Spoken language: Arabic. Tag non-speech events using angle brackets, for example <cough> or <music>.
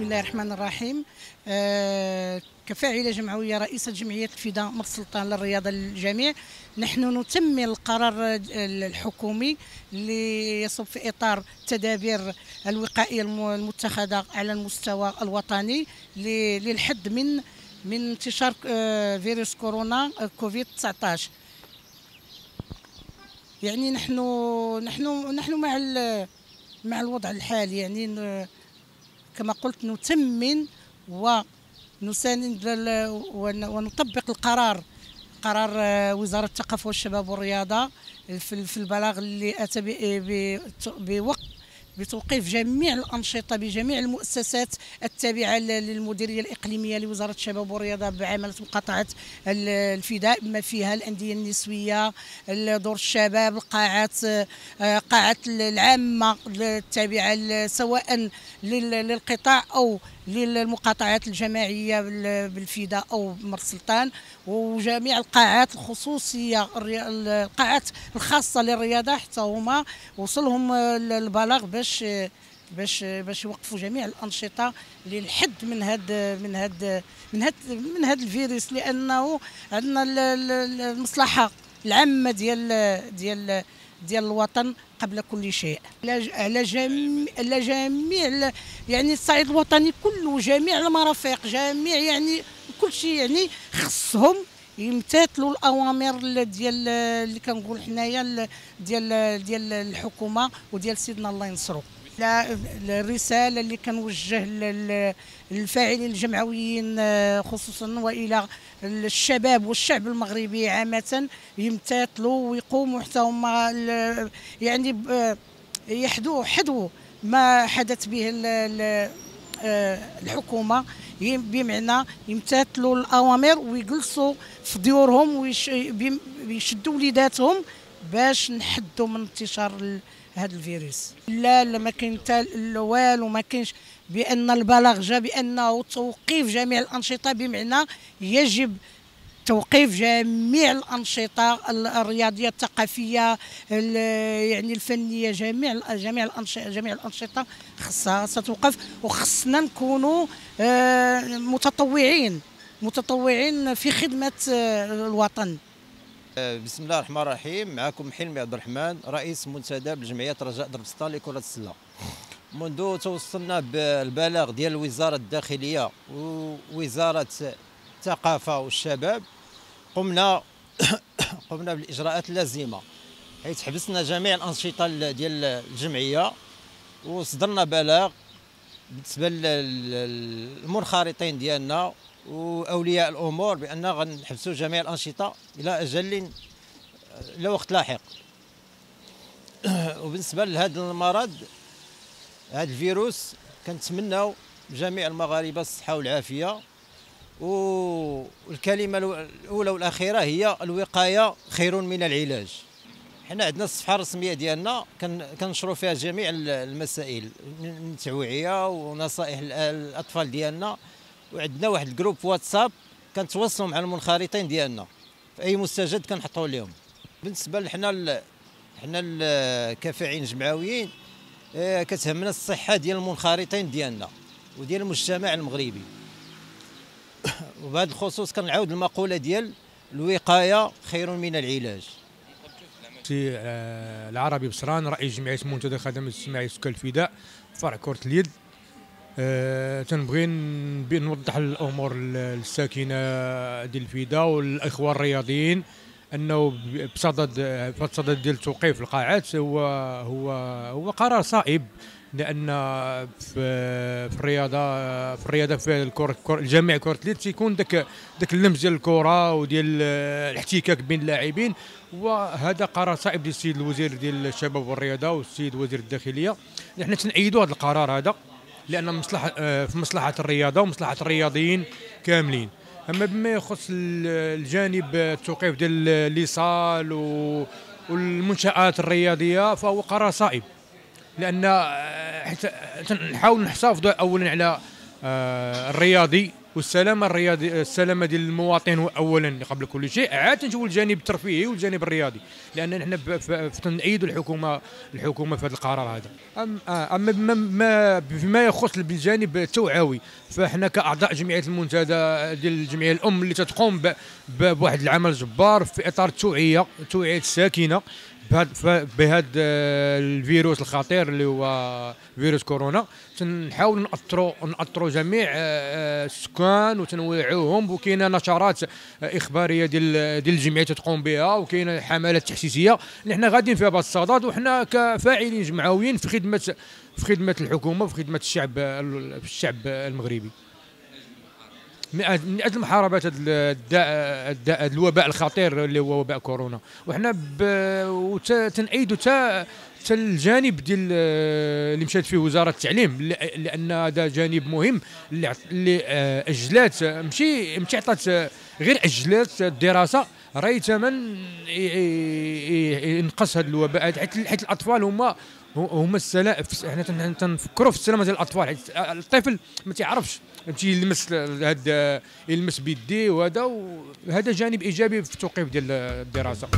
الرحمن الرحيم. آه، كفاعلة جمعوية رئيسة جمعية الفداء مر سلطان للرياضة للجميع. نحن نتمي القرار الحكومي اللي يصب في إطار التدابير الوقائية المتخذة على المستوى الوطني للحد من من انتشار آه، فيروس كورونا آه، كوفيد 19 يعني نحن نحن نحن مع مع الوضع الحالي يعني كما قلت نتمن ونساند ونطبق القرار قرار وزارة الثقافة والشباب والرياضة في البلاغ اللي أتى بوقت بتوقيف جميع الأنشطة بجميع المؤسسات التابعة للمديرية الإقليمية لوزارة الشباب والرياضة بعملة مقاطعة الفداء بما فيها الأندية النسوية دور الشباب القاعات آه، قاعات العامة التابعة سواء للقطاع أو للمقاطعات الجماعية بالفداء أو بمر سلطان وجميع القاعات الخصوصية القاعات الخاصة للرياضة حتى هما وصلهم البلاغ باش باش باش يوقفوا جميع الأنشطة للحد من هذا من هذا من هذا من هذا الفيروس لأنه عندنا المصلحة العامة ديال ديال ديال الوطن قبل كل شيء. على جميع على جميع يعني الصعيد الوطني كله جميع المرافق جميع يعني كل شيء يعني خصهم يمتثلوا الأوامر ديال اللي كنقول حنايا ديال ديال الحكومة وديال سيدنا الله ينصرو. الرساله اللي كنوجه للفاعلين الجمعويين خصوصا وإلى الشباب والشعب المغربي عامة يمتثلوا ويقوموا حتى هما يعني يحدوا حدوا ما حدث به الحكومة. بمعنى يمتثلوا الأوامر ويجلسوا في ديورهم ويشدوا وليداتهم باش نحدوا من انتشار هذا الفيروس. لا لا ما كاين حتى والو ما كاينش. بأن البلاغ جاء بأنه توقيف جميع الأنشطة بمعنى يجب توقيف جميع الأنشطة الرياضية الثقافية يعني الفنية جميع جميع الانشطه جميع الأنشطة خصها ستوقف. وخصنا نكونوا آه، متطوعين متطوعين في خدمة آه، الوطن. بسم الله الرحمن الرحيم. معكم حلمي عبد الرحمن رئيس منتدى بجمعيه رجاء درب سلطان لكره السلة. منذ توصلنا بالبلاغ ديال وزارة الداخلية ووزارة الثقافة والشباب قمنا <coughs> قمنا بالإجراءات اللازمة. حيث حبسنا جميع الأنشطة ديال الجمعية وصدرنا بلاغ بالنسبة للمنخرطين ديالنا. وأولياء الأمور بأن غنحبسوا جميع الأنشطة إلى أجل إلى وقت لاحق. <clears throat> وبالنسبة لهذا المرض هذا الفيروس كنتمناو جميع المغاربة الصحة والعافية. والكلمة الأولى والأخيرة هي الوقاية خير من العلاج. حنا عندنا الصفحة الرسمية ديالنا كنشروا فيها جميع المسائل من توعيه ونصائح الأطفال ديالنا. وعندنا واحد الجروب واتساب كنتواصلوا مع المنخرطين ديالنا. في أي مستجد كنحطوا لهم بالنسبة لحنا حنا كفاعلين جمعويين آه، كتهمنا الصحة ديال المنخرطين ديالنا وديال المجتمع المغربي. <coughs> وبهذا الخصوص كنعاود المقولة ديال الوقاية خير من العلاج. آه، العربي بصران رئيس جمعية منتدى خدمه الاجتماعي سكان الفداء فرع كرة اليد. أه تنبغي نوضح الأمور الساكنة ديال الفداء والإخوة الرياضيين أنه بصدد بصدد ديال توقيف القاعات هو هو هو قرار صائب لأن في, في الرياضه في الرياضة في الكره الجميع كرة اليد تيكون داك داك اللمس ديال الكرة وديال الاحتكاك بين اللاعبين وهذا قرار صائب ديال السيد الوزير ديال الشباب والرياضة والسيد وزير الداخلية. نحن تنأيدوا هذا القرار هذا. لأن مصلحة آه، في مصلحة الرياضة ومصلحة الرياضيين كاملين. أما بما يخص الجانب التوقيف ديال الإيصال والمنشآت الرياضية فهو قرار صائب. لأن آه، حتى نحاول نحافظوا اولا على آه، الرياضي والسلامه الرياضي السلامه ديال المواطن اولا قبل كل شيء. عاد نشوفوا الجانب الترفيهي والجانب الرياضي لأن نحن تنأيدوا الحكومة الحكومة في هذا القرار هذا. أما ما ما فيما يخص بالجانب التوعوي فإحنا كأعضاء جمعية المنتدى ديال الجمعيه الأم اللي تتقوم بواحد العمل جبار في إطار التوعية توعيه الساكنة. بهذا الفيروس الخطير اللي هو فيروس كورونا تنحاول ناثروا ناثروا جميع آه، آه، السكان وتنويعوهم وكاينة نشرات إخبارية ديال ديال الجمعية تقوم بها وكاينة حملات تحسيسية. اللي حنا غاديين فيها بهذا الصدد وحنا كفاعلين جمعويين في خدمه في خدمة الحكومة وفي خدمة الشعب الشعب المغربي. من أجل محاربة الداء الوباء الخطير اللي هو وباء كورونا. وحنا تنأيدوا تا الجانب ديال اللي مشات فيه وزارة التعليم لأن هذا جانب مهم اللي آه، أجلات ماشي ماشي عطات غير أجلات الدراسة راهي ثمن ينقص هذا الوباء حيت الأطفال هما هما السلام إحنا تنفكروا في السلامه ديال الأطفال. حيت الطفل ما تعرفش يمشي يلمس هذا يلمس بيديه وهذا وهذا جانب إيجابي في التوقيف ديال الدراسة.